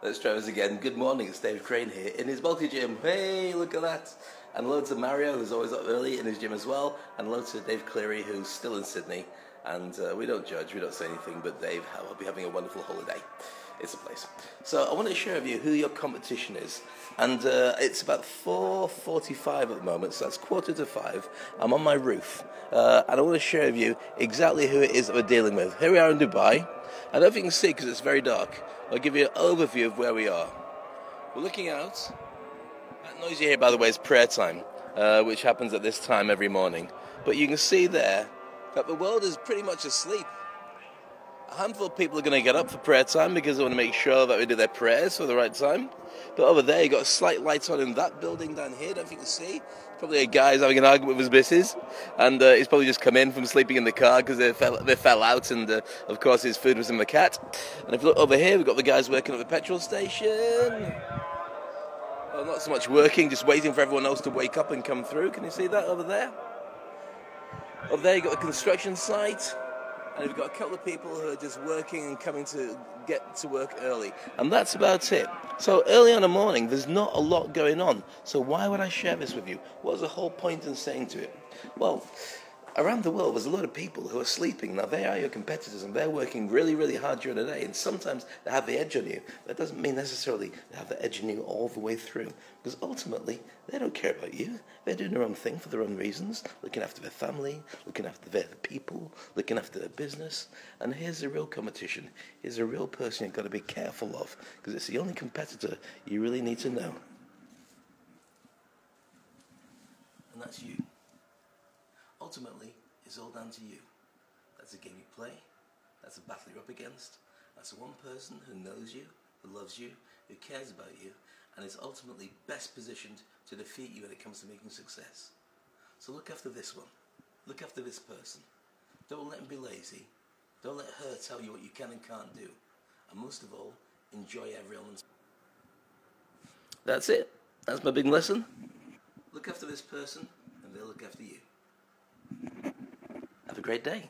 Let's try this again. Good morning, it's Dave Crane here in his multi gym. Hey, look at that. And loads of Mario, who's always up early in his gym as well. And loads of Dave Cleary, who's still in Sydney. And uh, we don't judge, we don't say anything, but Dave, I'll be having a wonderful holiday. It's a place. So I want to share with you who your competition is. And uh, it's about 4.45 at the moment, so that's quarter to five. I'm on my roof. Uh, and I want to share with you exactly who it is that we're dealing with. Here we are in Dubai. I don't know if you can see because it's very dark. I'll give you an overview of where we are. We're looking out. That noise you hear, by the way, is prayer time, uh, which happens at this time every morning. But you can see there that the world is pretty much asleep. A handful of people are going to get up for prayer time because they want to make sure that we do their prayers for the right time. But over there, you got a slight light on in that building down here. Don't think you can see. Probably a guy's having an argument with his missus, and uh, he's probably just come in from sleeping in the car because they fell, they fell out, and uh, of course his food was in the cat. And if you look over here, we've got the guys working at the petrol station. Well, not so much working, just waiting for everyone else to wake up and come through. Can you see that over there? Over there, you've got the construction site and we've got a couple of people who are just working and coming to get to work early. And that's about it. So early on the morning, there's not a lot going on. So why would I share this with you? What's the whole point in saying to it? Well, around the world, there's a lot of people who are sleeping. Now, they are your competitors and they're working really, really hard during the day. And sometimes they have the edge on you. That doesn't mean necessarily they have the edge on you all the way through. Because ultimately, they don't care about you. They're doing their own thing for their own reasons, looking after their family, looking after their people, looking after their business. And here's the real competition. Here's a real person you've got to be careful of. Because it's the only competitor you really need to know. And that's you ultimately, it's all down to you. That's the game you play. That's the battle you're up against. That's the one person who knows you, who loves you, who cares about you, and is ultimately best positioned to defeat you when it comes to making success. So look after this one. Look after this person. Don't let him be lazy. Don't let her tell you what you can and can't do. And most of all, enjoy every element. That's it. That's my big lesson. Look after this person, and they'll look after you. A great day.